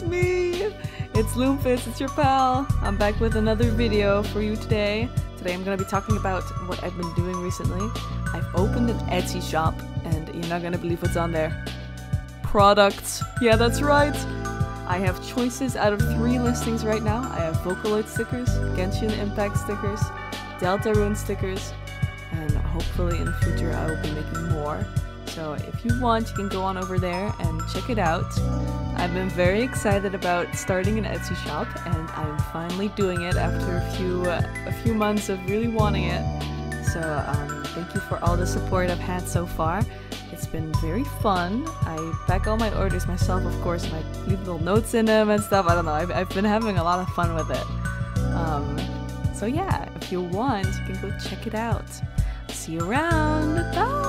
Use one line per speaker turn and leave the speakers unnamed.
it's me! It's Loomfus, it's your pal. I'm back with another video for you today. Today I'm gonna be talking about what I've been doing recently. I've opened an Etsy shop and you're not gonna believe what's on there. Products. Yeah, that's right. I have choices out of three listings right now. I have Vocaloid stickers, Genshin Impact stickers, Deltarune stickers, and hopefully in the future I will be making more. So if you want, you can go on over there and check it out. I've been very excited about starting an Etsy shop, and I'm finally doing it after a few uh, a few months of really wanting it. So um, thank you for all the support I've had so far. It's been very fun. I pack all my orders myself, of course, I leave little notes in them and stuff. I don't know. I've, I've been having a lot of fun with it. Um, so yeah, if you want, you can go check it out. See you around. Bye.